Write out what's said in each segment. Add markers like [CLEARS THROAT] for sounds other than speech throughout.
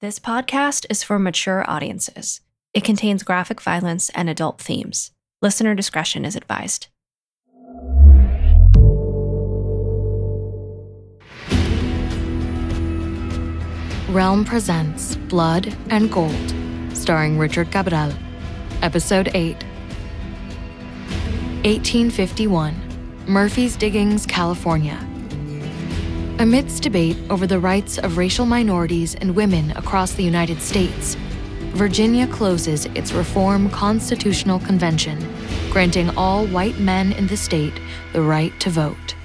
This podcast is for mature audiences. It contains graphic violence and adult themes. Listener discretion is advised. Realm presents Blood and Gold, starring Richard Cabral. Episode 8. 1851, Murphy's Diggings, California. Amidst debate over the rights of racial minorities and women across the United States, Virginia closes its Reform Constitutional Convention, granting all white men in the state the right to vote.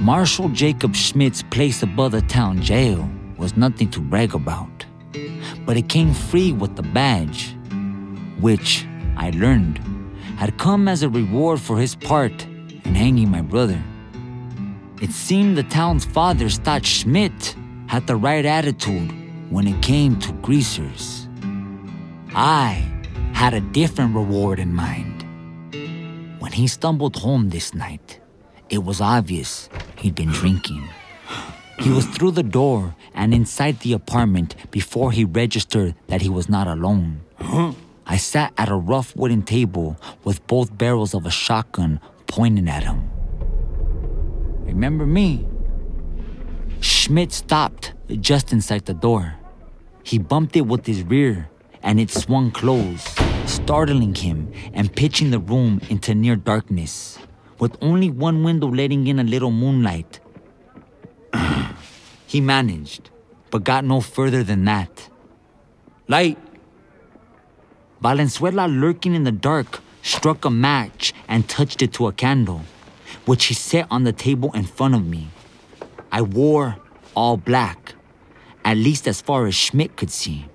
Marshal Jacob Schmidt's place above the town jail was nothing to brag about, but it came free with the badge, which, I learned, had come as a reward for his part in hanging my brother. It seemed the town's fathers thought Schmidt had the right attitude when it came to greasers. I had a different reward in mind. When he stumbled home this night, it was obvious he'd been drinking. He was through the door and inside the apartment before he registered that he was not alone. I sat at a rough wooden table with both barrels of a shotgun pointing at him. Remember me? Schmidt stopped just inside the door. He bumped it with his rear, and it swung closed, startling him and pitching the room into near darkness, with only one window letting in a little moonlight. [CLEARS THROAT] he managed, but got no further than that. Light! Valenzuela, lurking in the dark, struck a match and touched it to a candle which he set on the table in front of me. I wore all black, at least as far as Schmidt could see.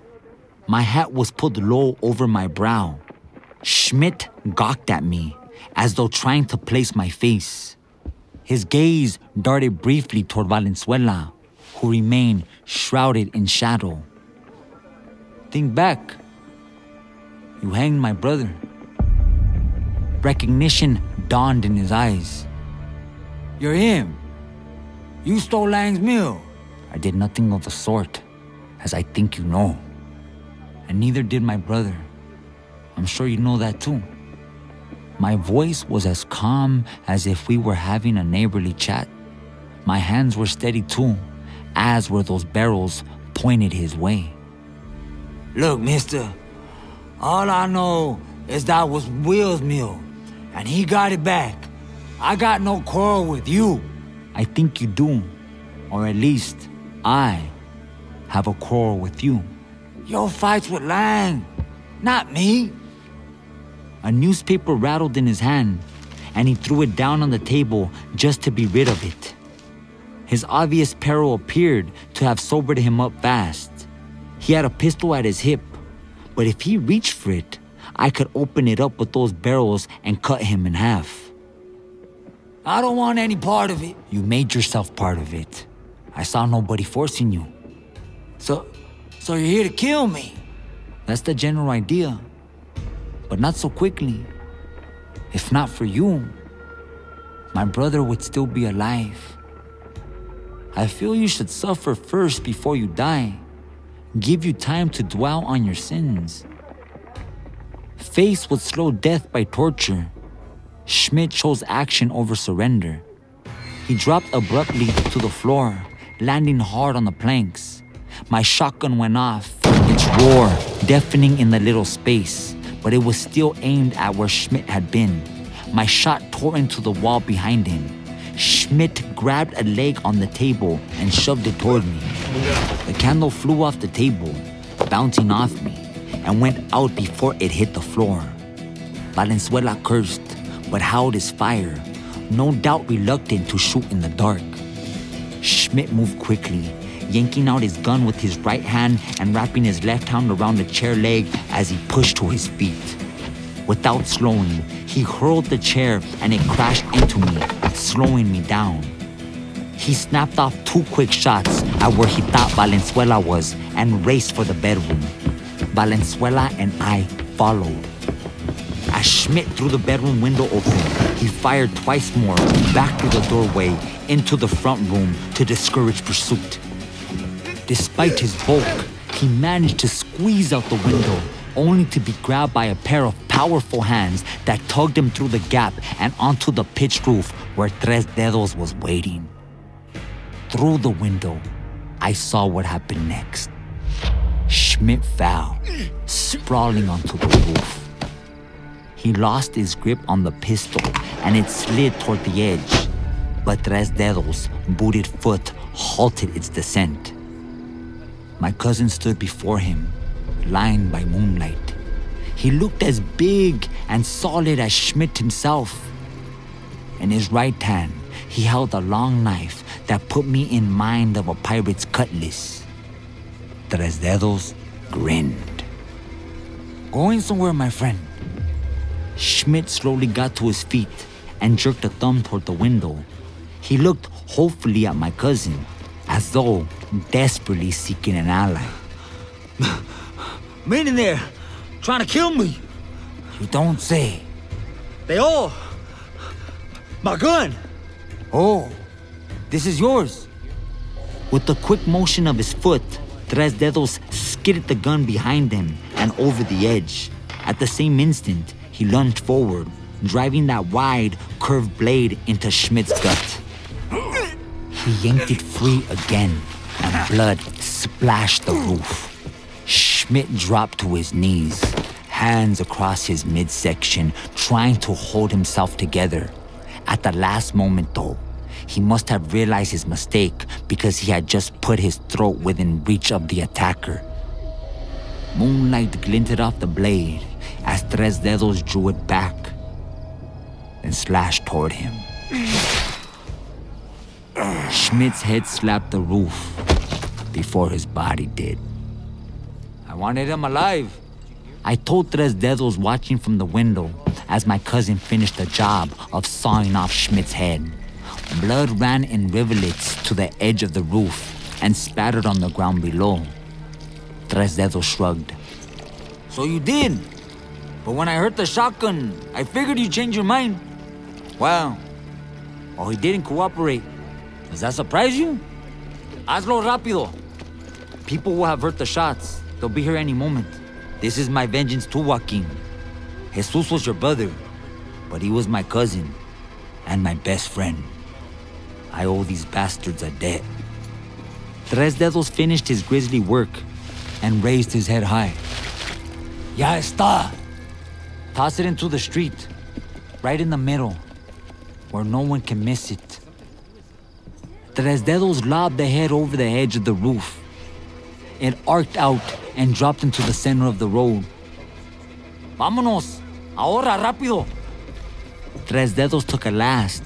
My hat was pulled low over my brow. Schmidt gawked at me as though trying to place my face. His gaze darted briefly toward Valenzuela, who remained shrouded in shadow. Think back. You hanged my brother. Recognition dawned in his eyes. You're him. You stole Lang's mill. I did nothing of the sort, as I think you know. And neither did my brother. I'm sure you know that too. My voice was as calm as if we were having a neighborly chat. My hands were steady too, as were those barrels pointed his way. Look, mister, all I know is that was Will's mill, and he got it back. I got no quarrel with you. I think you do. Or at least, I have a quarrel with you. Your fight's with Lang, not me. A newspaper rattled in his hand, and he threw it down on the table just to be rid of it. His obvious peril appeared to have sobered him up fast. He had a pistol at his hip, but if he reached for it, I could open it up with those barrels and cut him in half. I don't want any part of it. You made yourself part of it. I saw nobody forcing you. So, so you're here to kill me? That's the general idea. But not so quickly. If not for you, my brother would still be alive. I feel you should suffer first before you die. Give you time to dwell on your sins. Face with slow death by torture Schmidt chose action over surrender. He dropped abruptly to the floor, landing hard on the planks. My shotgun went off, its roar deafening in the little space, but it was still aimed at where Schmidt had been. My shot tore into the wall behind him. Schmidt grabbed a leg on the table and shoved it toward me. The candle flew off the table, bouncing off me, and went out before it hit the floor. Valenzuela cursed but held his fire, no doubt reluctant to shoot in the dark. Schmidt moved quickly, yanking out his gun with his right hand and wrapping his left hand around the chair leg as he pushed to his feet. Without slowing, he hurled the chair and it crashed into me, slowing me down. He snapped off two quick shots at where he thought Valenzuela was and raced for the bedroom. Valenzuela and I followed. As Schmidt threw the bedroom window open, he fired twice more back through the doorway into the front room to discourage pursuit. Despite his bulk, he managed to squeeze out the window, only to be grabbed by a pair of powerful hands that tugged him through the gap and onto the pitched roof where Tres Dedos was waiting. Through the window, I saw what happened next. Schmidt fell, sprawling onto the roof. He lost his grip on the pistol and it slid toward the edge, but Tres Dedos' booted foot halted its descent. My cousin stood before him, lined by moonlight. He looked as big and solid as Schmidt himself. In his right hand, he held a long knife that put me in mind of a pirate's cutlass. Tres Dedos grinned. Going somewhere, my friend. Schmidt slowly got to his feet and jerked a thumb toward the window. He looked hopefully at my cousin, as though desperately seeking an ally. Men in there, trying to kill me. You don't say. They all. My gun. Oh, this is yours. With a quick motion of his foot, Tres Dedos skidded the gun behind him and over the edge. At the same instant, he lunged forward, driving that wide, curved blade into Schmidt's gut. He yanked it free again, and blood splashed the roof. Schmidt dropped to his knees, hands across his midsection, trying to hold himself together. At the last moment, though, he must have realized his mistake because he had just put his throat within reach of the attacker. Moonlight glinted off the blade as Tres Dedos drew it back and slashed toward him. Schmidt's head slapped the roof before his body did. I wanted him alive. I told Tres Dedos watching from the window as my cousin finished the job of sawing off Schmidt's head. Blood ran in rivulets to the edge of the roof and spattered on the ground below. Tres Dedos shrugged. So you did? But when I heard the shotgun, I figured you changed your mind. Wow. Oh, he didn't cooperate. Does that surprise you? Hazlo rápido. People will have heard the shots. They'll be here any moment. This is my vengeance too, Joaquin. Jesus was your brother, but he was my cousin and my best friend. I owe these bastards a debt. Tres Dedos finished his grisly work and raised his head high. Ya está. Toss it into the street, right in the middle, where no one can miss it. Tres Dedos lobbed the head over the edge of the roof. It arced out and dropped into the center of the road. Vámonos! Ahora, rápido! Tres Dedos took a last,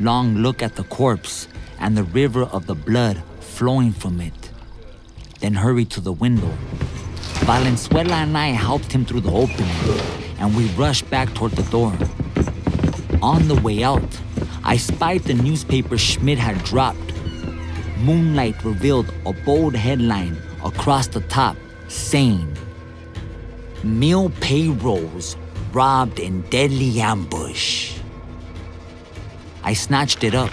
long look at the corpse and the river of the blood flowing from it, then hurried to the window. Valenzuela and I helped him through the opening, and we rushed back toward the door. On the way out, I spied the newspaper Schmidt had dropped. Moonlight revealed a bold headline across the top saying, Meal payrolls robbed in deadly ambush. I snatched it up,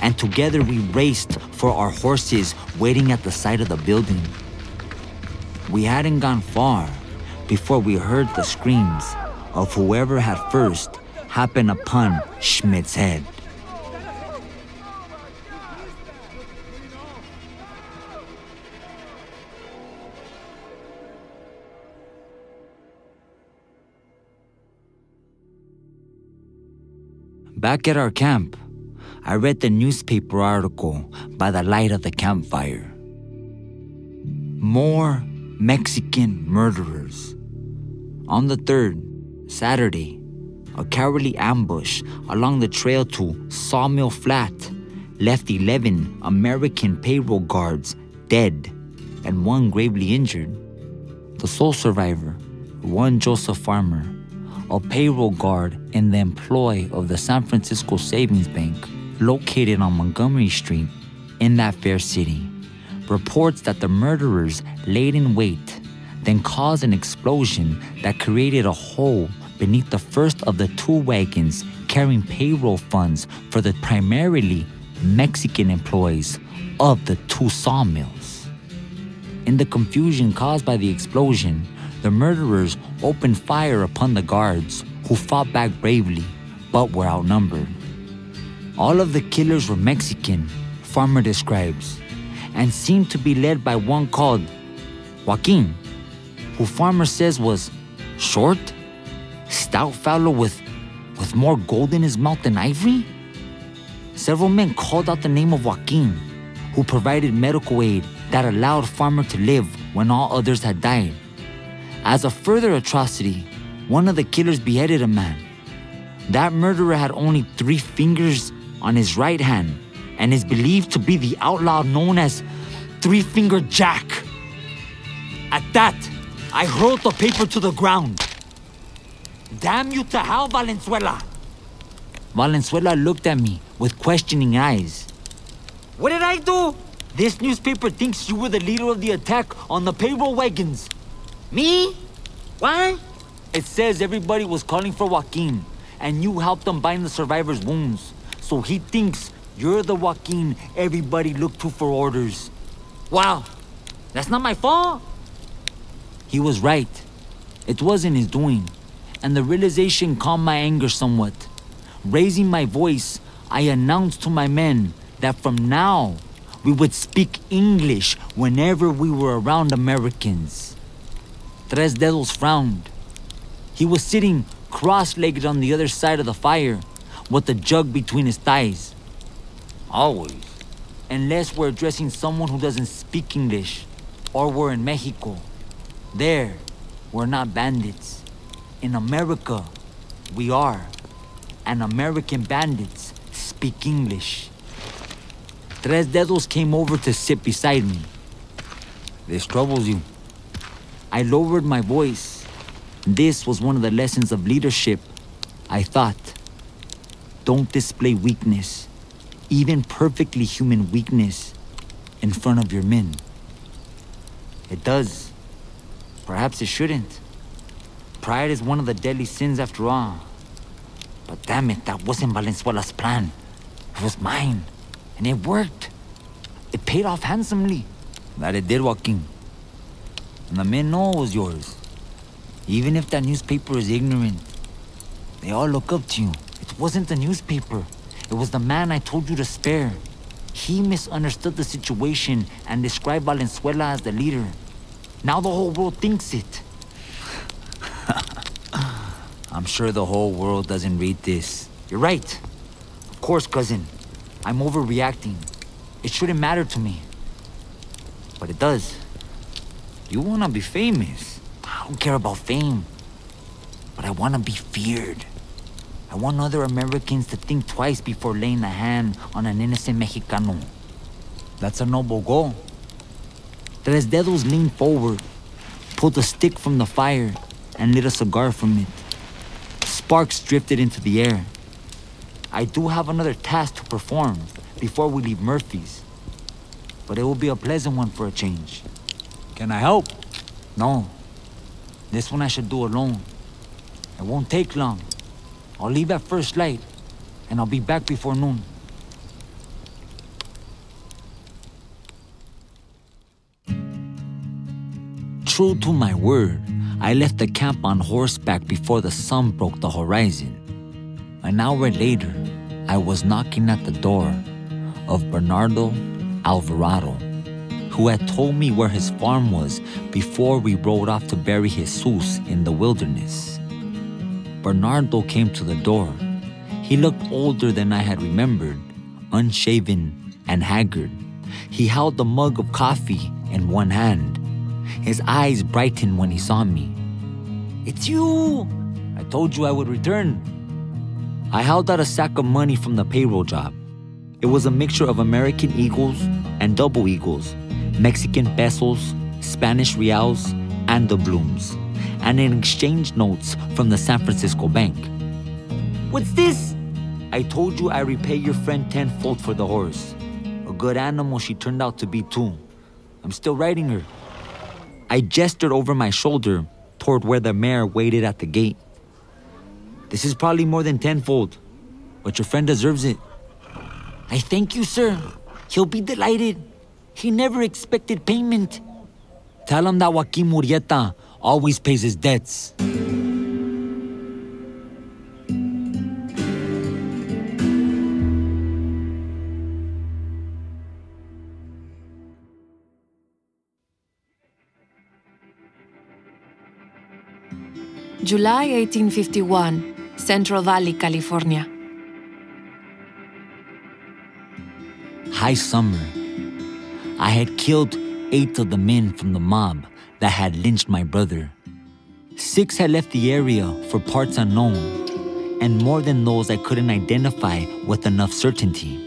and together we raced for our horses waiting at the side of the building. We hadn't gone far before we heard the screams of whoever had first happened upon Schmidt's head. Back at our camp, I read the newspaper article by the light of the campfire. More Mexican murderers. On the 3rd, Saturday, a cowardly ambush along the trail to Sawmill Flat left 11 American payroll guards dead and one gravely injured. The sole survivor, one Joseph Farmer, a payroll guard in the employ of the San Francisco Savings Bank, located on Montgomery Street in that fair city, reports that the murderers laid in wait, then caused an explosion that created a hole beneath the first of the two wagons carrying payroll funds for the primarily Mexican employees of the two sawmills. In the confusion caused by the explosion, the murderers opened fire upon the guards, who fought back bravely, but were outnumbered. All of the killers were Mexican, Farmer describes, and seemed to be led by one called Joaquin, who Farmer says was short, stout fellow with, with more gold in his mouth than ivory? Several men called out the name of Joaquin, who provided medical aid that allowed Farmer to live when all others had died. As a further atrocity, one of the killers beheaded a man. That murderer had only three fingers on his right hand and is believed to be the outlaw known as Three Finger Jack. At that, I hurled the paper to the ground. Damn you to hell, Valenzuela! Valenzuela looked at me with questioning eyes. What did I do? This newspaper thinks you were the leader of the attack on the payroll wagons. Me? Why? It says everybody was calling for Joaquin, and you helped them bind the survivors' wounds. So he thinks you're the Joaquin everybody looked to for orders. Wow, that's not my fault. He was right. It wasn't his doing, and the realization calmed my anger somewhat. Raising my voice, I announced to my men that from now we would speak English whenever we were around Americans. Tres Dedos frowned. He was sitting cross legged on the other side of the fire, with the jug between his thighs. Always. Unless we're addressing someone who doesn't speak English, or we're in Mexico. There, we're not bandits. In America, we are and American bandits speak English. Tres Dedos came over to sit beside me. This troubles you. I lowered my voice. This was one of the lessons of leadership. I thought, don't display weakness, even perfectly human weakness, in front of your men. It does. Perhaps it shouldn't. Pride is one of the deadly sins after all. But damn it, that wasn't Valenzuela's plan. It was mine. And it worked. It paid off handsomely. That it did, Joaquin. And the men know it was yours. Even if that newspaper is ignorant, they all look up to you. It wasn't the newspaper. It was the man I told you to spare. He misunderstood the situation and described Valenzuela as the leader. Now the whole world thinks it. I'm sure the whole world doesn't read this. You're right. Of course, cousin. I'm overreacting. It shouldn't matter to me. But it does. You wanna be famous. I don't care about fame. But I wanna be feared. I want other Americans to think twice before laying a hand on an innocent Mexicano. That's a noble goal. Tres Dedos leaned forward, pulled a stick from the fire, and lit a cigar from it. Sparks drifted into the air. I do have another task to perform before we leave Murphy's. But it will be a pleasant one for a change. Can I help? No. This one I should do alone. It won't take long. I'll leave at first light, and I'll be back before noon. True to my word, I left the camp on horseback before the sun broke the horizon. An hour later, I was knocking at the door of Bernardo Alvarado, who had told me where his farm was before we rode off to bury Jesus in the wilderness. Bernardo came to the door. He looked older than I had remembered, unshaven and haggard. He held a mug of coffee in one hand his eyes brightened when he saw me. It's you! I told you I would return. I held out a sack of money from the payroll job. It was a mixture of American eagles and double eagles, Mexican pesos, Spanish reals, and doubloons, and in exchange notes from the San Francisco Bank. What's this? I told you I repay your friend tenfold for the horse. A good animal she turned out to be too. I'm still riding her. I gestured over my shoulder toward where the mare waited at the gate. This is probably more than tenfold, but your friend deserves it. I thank you, sir. He'll be delighted. He never expected payment. Tell him that Joaquin Murrieta always pays his debts. July 1851, Central Valley, California. High summer. I had killed eight of the men from the mob that had lynched my brother. Six had left the area for parts unknown, and more than those I couldn't identify with enough certainty.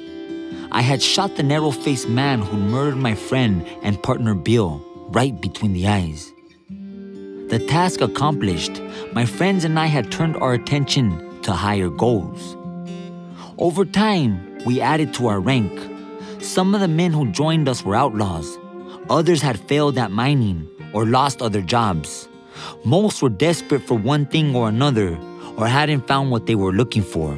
I had shot the narrow faced man who murdered my friend and partner Bill right between the eyes. The task accomplished, my friends and I had turned our attention to higher goals. Over time, we added to our rank. Some of the men who joined us were outlaws. Others had failed at mining or lost other jobs. Most were desperate for one thing or another or hadn't found what they were looking for.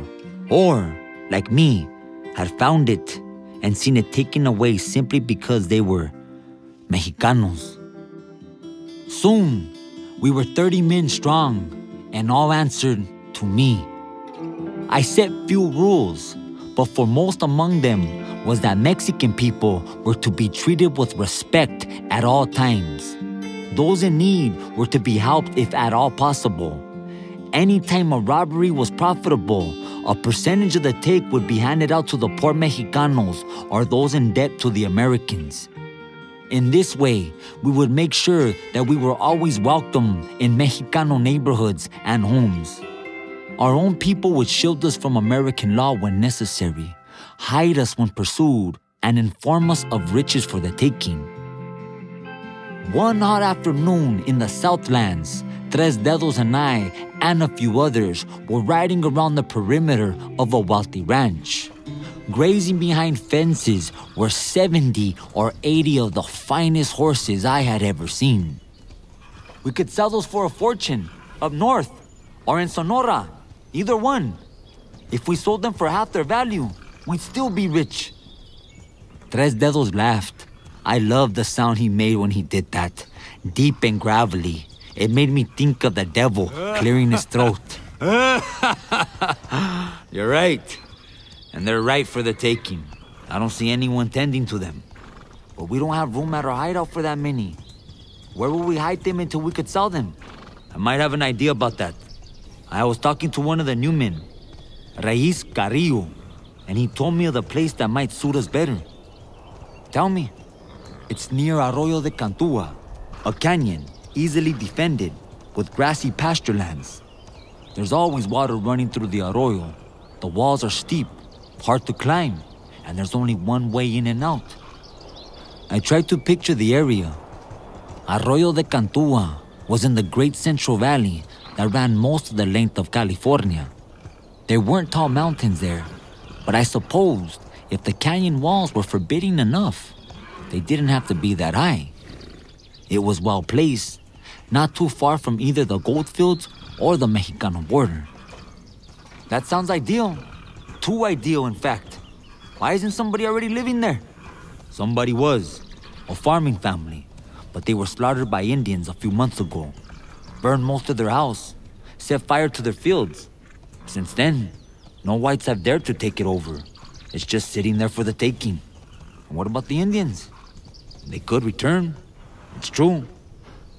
Or, like me, had found it and seen it taken away simply because they were Mexicanos. Soon, we were 30 men strong, and all answered to me. I set few rules, but for most among them was that Mexican people were to be treated with respect at all times. Those in need were to be helped if at all possible. Anytime a robbery was profitable, a percentage of the take would be handed out to the poor Mexicanos or those in debt to the Americans. In this way, we would make sure that we were always welcome in Mexicano neighborhoods and homes. Our own people would shield us from American law when necessary, hide us when pursued, and inform us of riches for the taking. One hot afternoon in the Southlands, Tres Dedos and I and a few others were riding around the perimeter of a wealthy ranch. Grazing behind fences were 70 or 80 of the finest horses I had ever seen. We could sell those for a fortune up north or in Sonora, either one. If we sold them for half their value, we'd still be rich. Tres Dedos laughed. I loved the sound he made when he did that, deep and gravelly. It made me think of the devil clearing his throat. [LAUGHS] You're right. And they're right for the taking. I don't see anyone tending to them. But we don't have room at our hideout for that many. Where will we hide them until we could sell them? I might have an idea about that. I was talking to one of the new men, Raiz Carrillo, and he told me of the place that might suit us better. Tell me. It's near Arroyo de Cantua, a canyon easily defended with grassy pasture lands. There's always water running through the arroyo. The walls are steep, hard to climb, and there's only one way in and out. I tried to picture the area. Arroyo de Cantua was in the great Central Valley that ran most of the length of California. There weren't tall mountains there, but I supposed if the canyon walls were forbidding enough, they didn't have to be that high. It was well placed, not too far from either the goldfields or the Mexicano border. That sounds ideal. Too ideal, in fact. Why isn't somebody already living there? Somebody was. A farming family. But they were slaughtered by Indians a few months ago. Burned most of their house. Set fire to their fields. Since then, no whites have dared to take it over. It's just sitting there for the taking. And what about the Indians? They could return. It's true.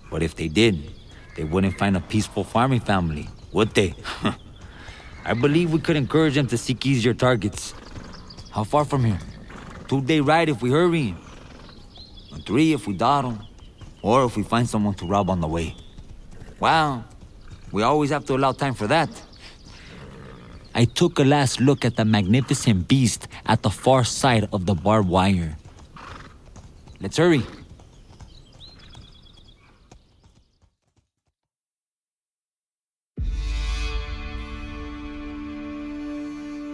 But if they did, they wouldn't find a peaceful farming family, would they? [LAUGHS] I believe we could encourage them to seek easier targets. How far from here? Two day ride if we hurry. Or three if we dawdle. Or if we find someone to rob on the way. Wow, we always have to allow time for that. I took a last look at the magnificent beast at the far side of the barbed wire. Let's hurry.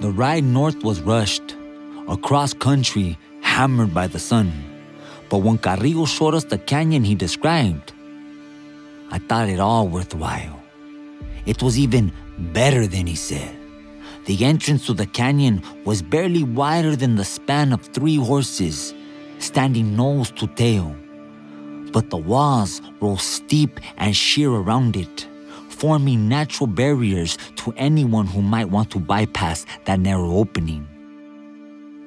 The ride north was rushed, across country, hammered by the sun. But when Carrillo showed us the canyon he described, I thought it all worthwhile. It was even better than he said. The entrance to the canyon was barely wider than the span of three horses, standing nose to tail. but the walls rose steep and sheer around it, forming natural barriers to anyone who might want to bypass that narrow opening.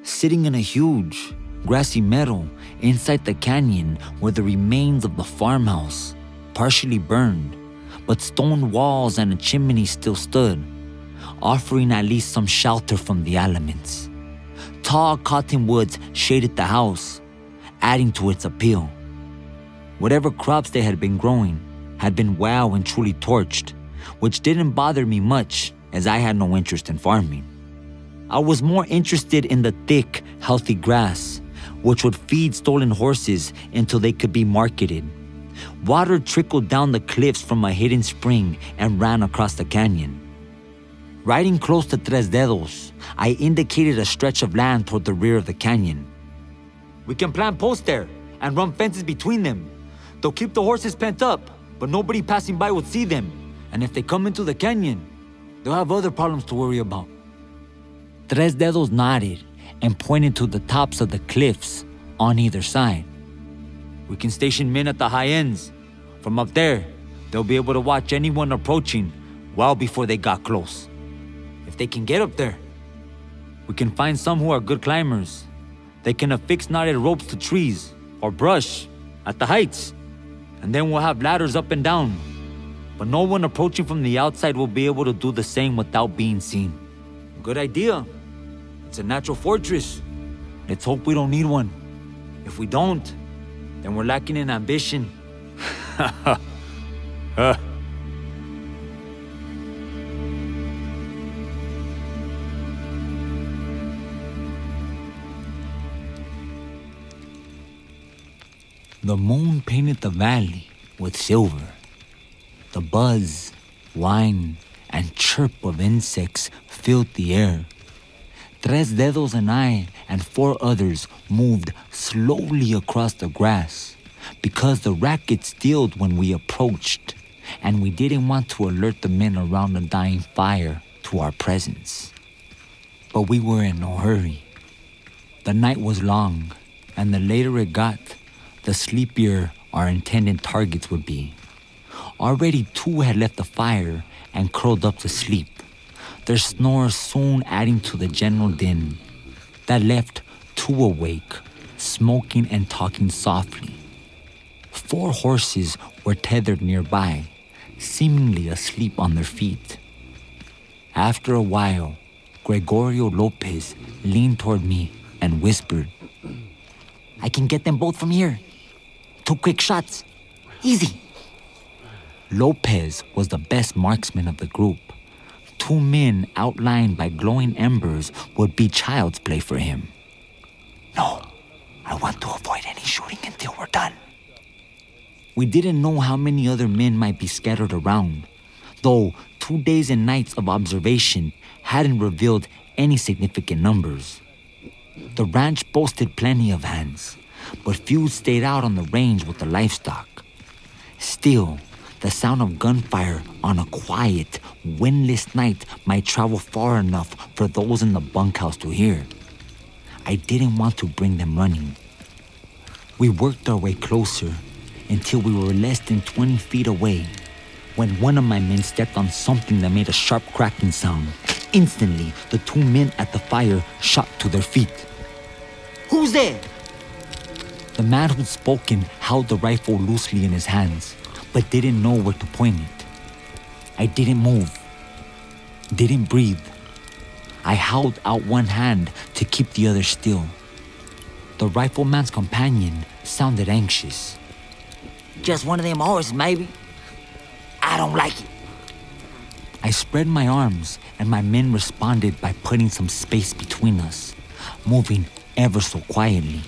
Sitting in a huge, grassy meadow inside the canyon were the remains of the farmhouse, partially burned, but stone walls and a chimney still stood, offering at least some shelter from the elements. Tall cottonwoods shaded the house, adding to its appeal. Whatever crops they had been growing had been well and truly torched, which didn't bother me much as I had no interest in farming. I was more interested in the thick, healthy grass, which would feed stolen horses until they could be marketed. Water trickled down the cliffs from a hidden spring and ran across the canyon. Riding close to Tres Dedos, I indicated a stretch of land toward the rear of the canyon. We can plant posts there and run fences between them. They'll keep the horses pent up, but nobody passing by would see them. And if they come into the canyon, they'll have other problems to worry about. Tres Dedos nodded and pointed to the tops of the cliffs on either side. We can station men at the high ends. From up there, they'll be able to watch anyone approaching well before they got close. If they can get up there, we can find some who are good climbers. They can affix knotted ropes to trees or brush at the heights, and then we'll have ladders up and down. But no one approaching from the outside will be able to do the same without being seen. Good idea. It's a natural fortress. Let's hope we don't need one. If we don't, then we're lacking in ambition. [LAUGHS] The moon painted the valley with silver. The buzz, whine, and chirp of insects filled the air. Tres Dedos and I and four others moved slowly across the grass because the racket stilled when we approached, and we didn't want to alert the men around the dying fire to our presence. But we were in no hurry. The night was long, and the later it got, the sleepier our intended targets would be. Already two had left the fire and curled up to sleep, their snores soon adding to the general din. That left two awake, smoking and talking softly. Four horses were tethered nearby, seemingly asleep on their feet. After a while, Gregorio Lopez leaned toward me and whispered, I can get them both from here. Two quick shots. Easy. Lopez was the best marksman of the group. Two men outlined by glowing embers would be child's play for him. No, I want to avoid any shooting until we're done. We didn't know how many other men might be scattered around, though two days and nights of observation hadn't revealed any significant numbers. The ranch boasted plenty of hands, but few stayed out on the range with the livestock. Still, the sound of gunfire on a quiet, windless night might travel far enough for those in the bunkhouse to hear. I didn't want to bring them running. We worked our way closer until we were less than 20 feet away when one of my men stepped on something that made a sharp cracking sound. Instantly, the two men at the fire shot to their feet. Who's there? The man who'd spoken held the rifle loosely in his hands, but didn't know where to point it. I didn't move, didn't breathe. I held out one hand to keep the other still. The rifleman's companion sounded anxious. Just one of them horses, maybe. I don't like it. I spread my arms, and my men responded by putting some space between us, moving ever so quietly.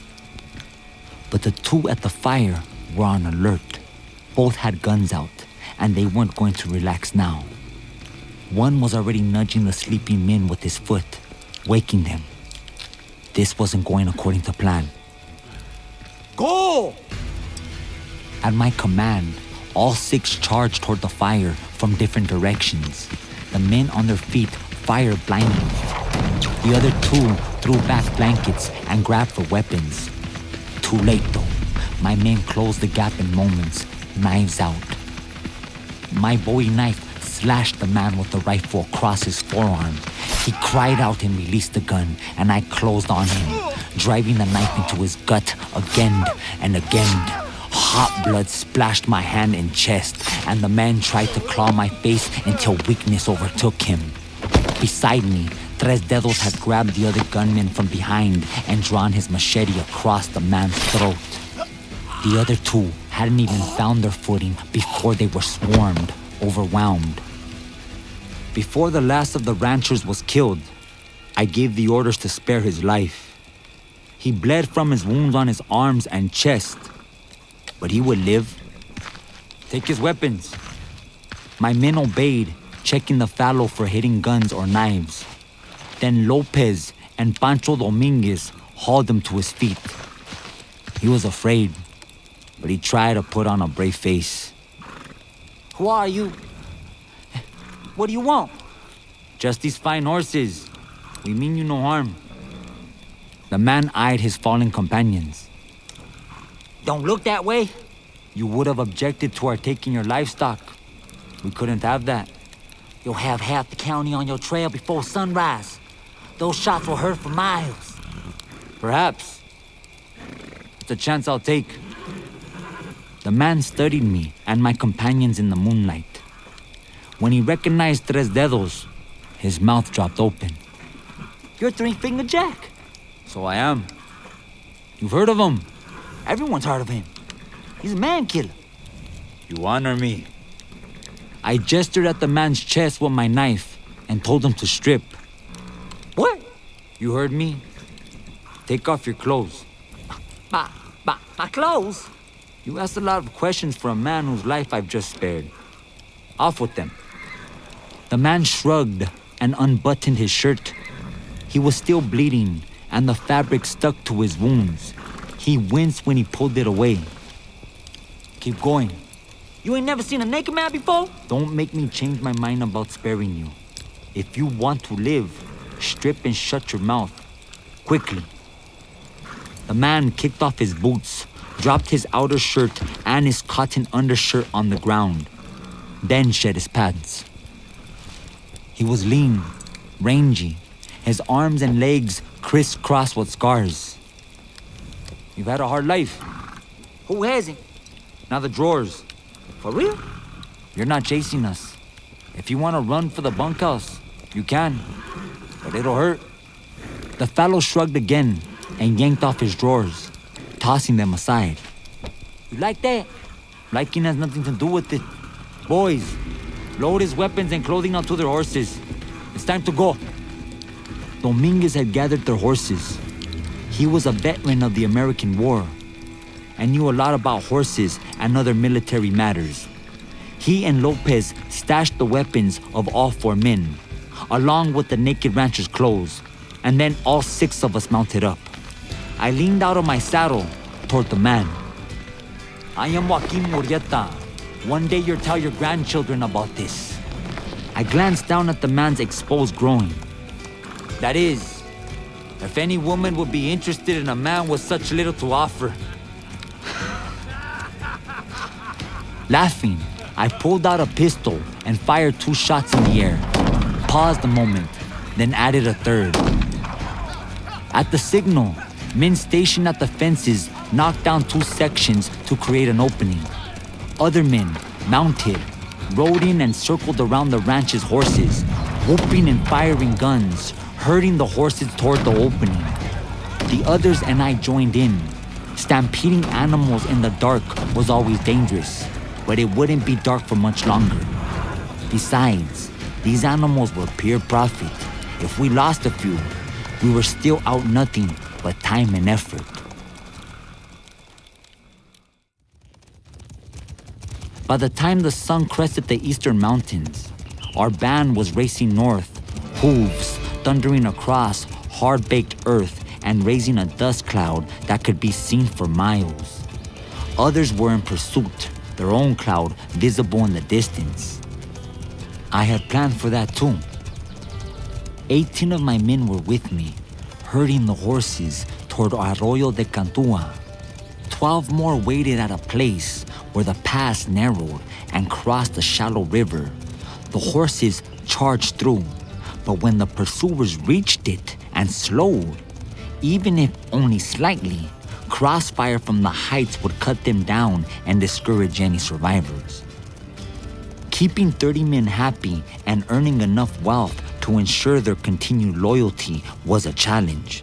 But the two at the fire were on alert. Both had guns out, and they weren't going to relax now. One was already nudging the sleeping men with his foot, waking them. This wasn't going according to plan. Go! At my command, all six charged toward the fire from different directions. The men on their feet fired blindly. The other two threw back blankets and grabbed for weapons. Too late, though. My men closed the gap in moments, knives out. My bowie knife slashed the man with the rifle across his forearm. He cried out and released the gun, and I closed on him, driving the knife into his gut again and again. Hot blood splashed my hand and chest, and the man tried to claw my face until weakness overtook him. Beside me, Tres Dedos had grabbed the other gunman from behind and drawn his machete across the man's throat. The other two hadn't even found their footing before they were swarmed, overwhelmed. Before the last of the ranchers was killed, I gave the orders to spare his life. He bled from his wounds on his arms and chest, but he would live. Take his weapons. My men obeyed, checking the fallow for hidden guns or knives. Then Lopez and Pancho Dominguez hauled him to his feet. He was afraid, but he tried to put on a brave face. Who are you? What do you want? Just these fine horses. We mean you no harm. The man eyed his fallen companions. Don't look that way. You would have objected to our taking your livestock. We couldn't have that. You'll have half the county on your trail before sunrise. Those shots were heard for miles. Perhaps. It's a chance I'll take. The man studied me and my companions in the moonlight. When he recognized Tres Dedos, his mouth dropped open. You're Three Finger Jack. So I am. You've heard of him? Everyone's heard of him. He's a man killer. You honor me. I gestured at the man's chest with my knife and told him to strip. You heard me? Take off your clothes. My, my, my clothes? You asked a lot of questions for a man whose life I've just spared. Off with them. The man shrugged and unbuttoned his shirt. He was still bleeding, and the fabric stuck to his wounds. He winced when he pulled it away. Keep going. You ain't never seen a naked man before? Don't make me change my mind about sparing you. If you want to live, strip and shut your mouth. Quickly. The man kicked off his boots, dropped his outer shirt and his cotton undershirt on the ground, then shed his pads. He was lean, rangy, his arms and legs crisscrossed with scars. You've had a hard life. Who hasn't? Now the drawers. For real? You're not chasing us. If you want to run for the bunkhouse, you can. But it'll hurt. The fellow shrugged again and yanked off his drawers, tossing them aside. You like that? Liking has nothing to do with it. Boys, load his weapons and clothing onto their horses. It's time to go. Dominguez had gathered their horses. He was a veteran of the American War and knew a lot about horses and other military matters. He and Lopez stashed the weapons of all four men, along with the naked rancher's clothes, and then all six of us mounted up. I leaned out of my saddle toward the man. I am Joaquin Murrieta. One day you'll tell your grandchildren about this. I glanced down at the man's exposed groin. That is, if any woman would be interested in a man with such little to offer. [LAUGHS] Laughing, I pulled out a pistol and fired two shots in the air, paused a moment, then added a third. At the signal, men stationed at the fences knocked down two sections to create an opening. Other men, mounted, rode in and circled around the ranch's horses, whooping and firing guns, herding the horses toward the opening. The others and I joined in. Stampeding animals in the dark was always dangerous, but it wouldn't be dark for much longer. Besides, these animals were pure profit. If we lost a few, we were still out nothing but time and effort. By the time the sun crested the eastern mountains, our band was racing north, hooves thundering across hard baked earth and raising a dust cloud that could be seen for miles. Others were in pursuit, their own cloud visible in the distance. I had planned for that too. 18 of my men were with me, herding the horses toward Arroyo de Cantua. 12 more waited at a place where the pass narrowed and crossed a shallow river. The horses charged through, but when the pursuers reached it and slowed, even if only slightly, crossfire from the heights would cut them down and discourage any survivors. Keeping 30 men happy and earning enough wealth to ensure their continued loyalty was a challenge.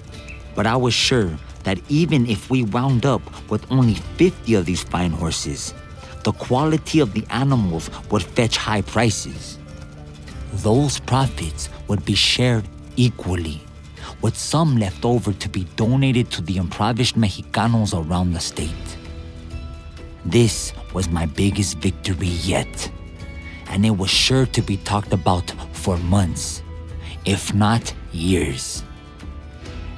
But I was sure that even if we wound up with only 50 of these fine horses, the quality of the animals would fetch high prices. Those profits would be shared equally, with some left over to be donated to the impoverished Mexicanos around the state. This was my biggest victory yet, and it was sure to be talked about for months, if not years.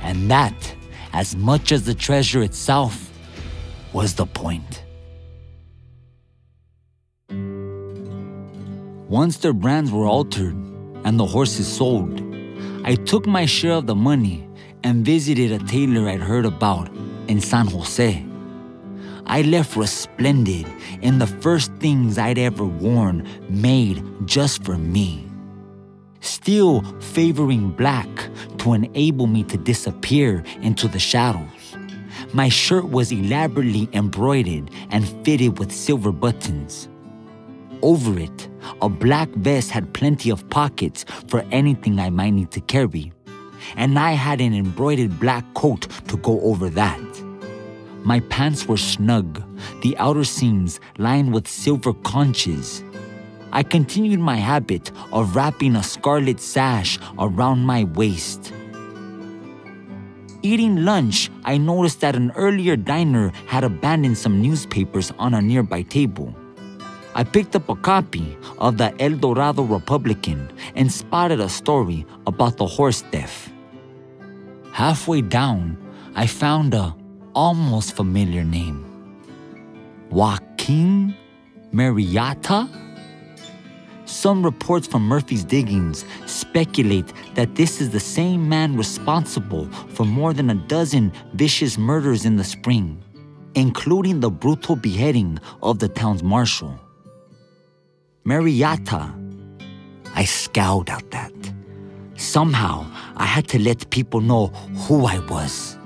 And that as much as the treasure itself was the point. Once their brands were altered and the horses sold, I took my share of the money and visited a tailor I'd heard about in San Jose. I left resplendent in the first things I'd ever worn made just for me still favoring black to enable me to disappear into the shadows. My shirt was elaborately embroidered and fitted with silver buttons. Over it, a black vest had plenty of pockets for anything I might need to carry, and I had an embroidered black coat to go over that. My pants were snug, the outer seams lined with silver conches I continued my habit of wrapping a scarlet sash around my waist. Eating lunch, I noticed that an earlier diner had abandoned some newspapers on a nearby table. I picked up a copy of the El Dorado Republican and spotted a story about the horse theft. Halfway down, I found a almost familiar name. Joaquin Murrieta? Some reports from Murphy's diggings speculate that this is the same man responsible for more than a dozen vicious murders in the spring, including the brutal beheading of the town's marshal. Murrieta. I scowled at that. Somehow, I had to let people know who I was.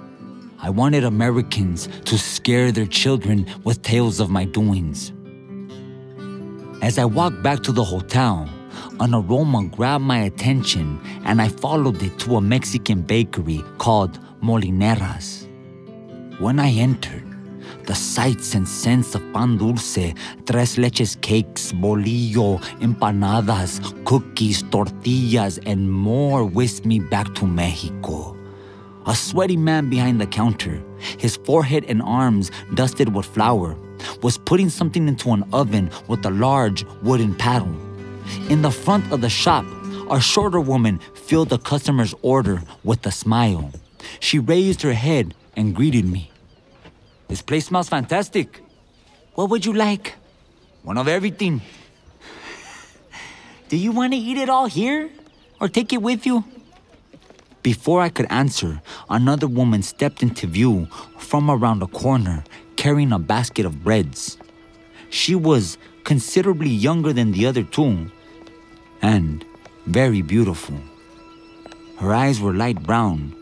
I wanted Americans to scare their children with tales of my doings. As I walked back to the hotel, an aroma grabbed my attention and I followed it to a Mexican bakery called Molineras. When I entered, the sights and scents of pan dulce, tres leches cakes, bolillo, empanadas, cookies, tortillas, and more whisked me back to Mexico. A sweaty man behind the counter, his forehead and arms dusted with flour, was putting something into an oven with a large wooden paddle. In the front of the shop, a shorter woman filled the customer's order with a smile. She raised her head and greeted me. This place smells fantastic. What would you like? One of everything. [LAUGHS] Do you want to eat it all here? Or take it with you? Before I could answer, another woman stepped into view from around a corner carrying a basket of breads. She was considerably younger than the other two and very beautiful. Her eyes were light brown,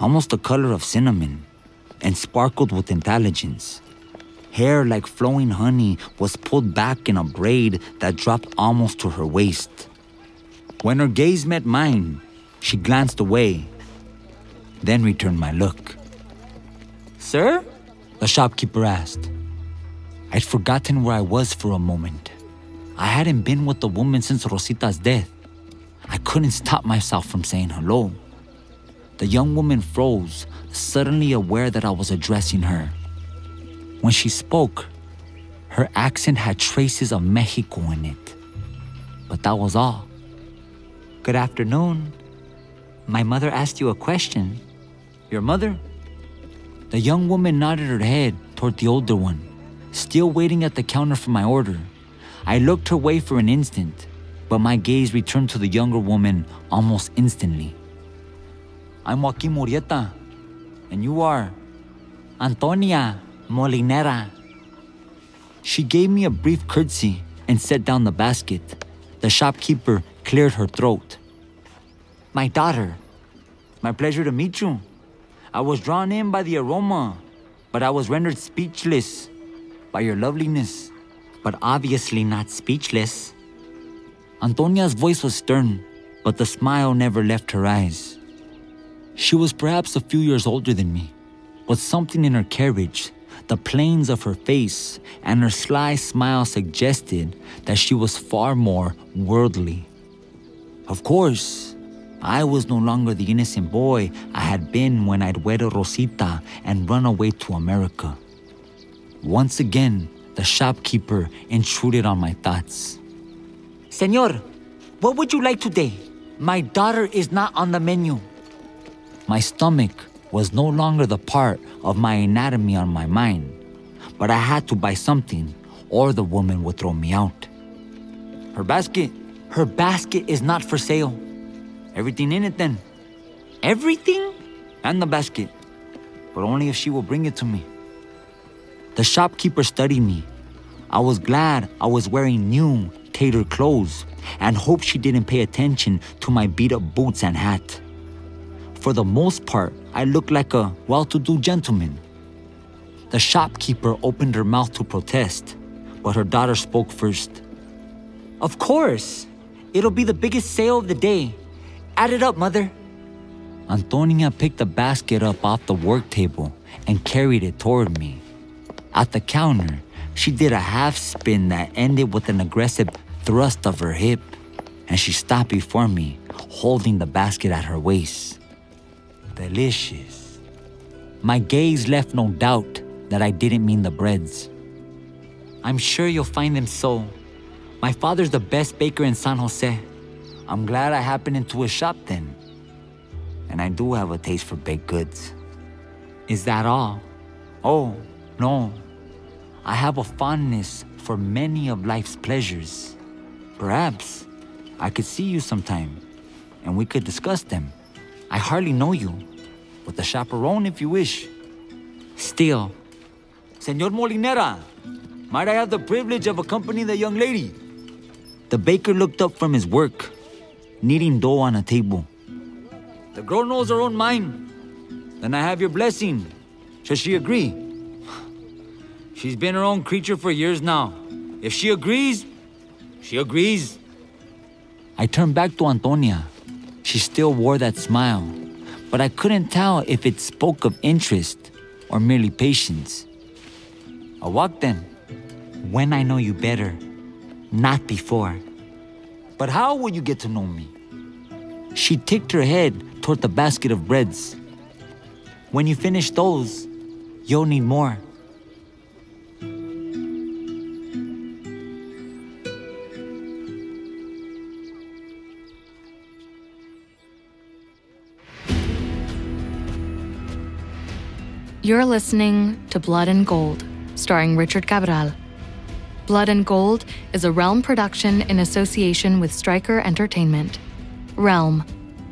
almost the color of cinnamon, and sparkled with intelligence. Hair like flowing honey was pulled back in a braid that dropped almost to her waist. When her gaze met mine, she glanced away, then returned my look. Sir? The shopkeeper asked. I'd forgotten where I was for a moment. I hadn't been with the woman since Rosita's death. I couldn't stop myself from saying hello. The young woman froze, suddenly aware that I was addressing her. When she spoke, her accent had traces of Mexico in it. But that was all. Good afternoon. My mother asked you a question. Your mother? The young woman nodded her head toward the older one, still waiting at the counter for my order. I looked her way for an instant, but my gaze returned to the younger woman almost instantly. I'm Joaquin Murrieta, and you are Antonia. Molinera. She gave me a brief curtsy and set down the basket. The shopkeeper cleared her throat. My daughter. My pleasure to meet you. I was drawn in by the aroma, but I was rendered speechless by your loveliness. But obviously not speechless. Antonia's voice was stern, but the smile never left her eyes. She was perhaps a few years older than me, but something in her carriage, the planes of her face, and her sly smile suggested that she was far more worldly. Of course, I was no longer the innocent boy I had been when I'd wed Rosita and run away to America. Once again, the shopkeeper intruded on my thoughts. Senor, what would you like today? My daughter is not on the menu. My stomach was no longer the part of my anatomy on my mind, but I had to buy something or the woman would throw me out. Her basket, Her basket is not for sale. Everything in it then, Everything? and the basket, but only if she will bring it to me. The shopkeeper studied me. I was glad I was wearing new, tailored clothes and hoped she didn't pay attention to my beat up boots and hat. For the most part, I looked like a well to do gentleman. The shopkeeper opened her mouth to protest, but her daughter spoke first. Of course. It'll be the biggest sale of the day. Add it up, mother. Antonia picked the basket up off the work table and carried it toward me. At the counter, she did a half spin that ended with an aggressive thrust of her hip, and she stopped before me, holding the basket at her waist. Delicious. My gaze left no doubt that I didn't mean the breads. I'm sure you'll find them so. My father's the best baker in San Jose. I'm glad I happened into his shop then. And I do have a taste for baked goods. Is that all? Oh, no. I have a fondness for many of life's pleasures. Perhaps I could see you sometime and we could discuss them. I hardly know you, with a chaperone if you wish. Still, Senor Molinera, might I have the privilege of accompanying the young lady? The baker looked up from his work, kneading dough on a table. The girl knows her own mind. Then I have your blessing. Shall she agree? She's been her own creature for years now. If she agrees, she agrees. I turned back to Antonia. She still wore that smile, but I couldn't tell if it spoke of interest or merely patience. A walk then. when I know you better, not before. But how will you get to know me? She ticked her head toward the basket of breads. When you finish those, you'll need more. You're listening to Blood and Gold, starring Richard Cabral. Blood and Gold is a Realm production in association with Striker Entertainment. Realm,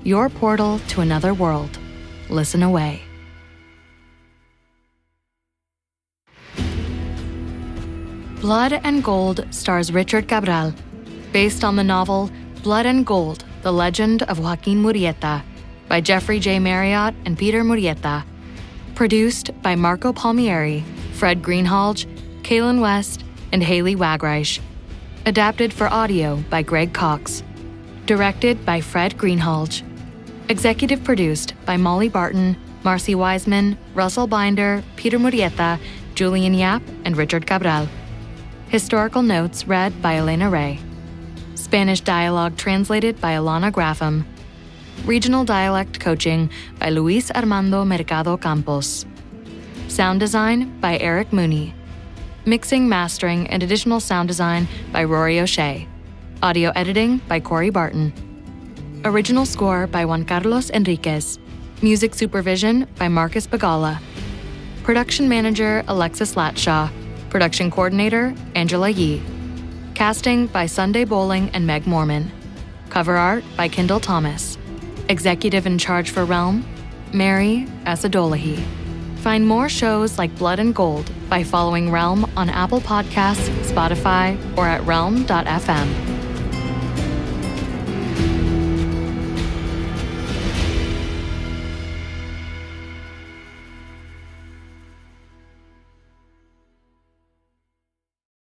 your portal to another world. Listen away. Blood and Gold stars Richard Cabral, based on the novel Blood and Gold The Legend of Joaquin Murrieta by Jeffrey J. Mariotte and Peter Murrieta. Produced by Marco Palmieri, Fred Greenhalgh, Kaylin West, and Haley Wagreich. Adapted for audio by Greg Cox. Directed by Fred Greenhalgh. Executive produced by Molly Barton, Marcy Wiseman, Russell Binder, Peter Murrieta, Julian Yap, and Richard Cabral. Historical notes read by Elena Ray. Spanish dialogue translated by Alana Graffam. Regional dialect coaching by Luis Armando Mercado Campos. Sound design by Eric Mooney. Mixing, mastering, and additional sound design by Rory O'Shea. Audio editing by Corey Barton. Original score by Juan Carlos Enriquez. Music supervision by Marcus Bagala. Production manager Alexis Latshaw. Production coordinator Angela Yee. Casting by Sunday Boling and Meg Morman. Cover art by Kendall Thomas. Executive in charge for Realm, Mary Asadolahi. Find more shows like Blood and Gold by following Realm on Apple Podcasts, Spotify, or at realm.fm.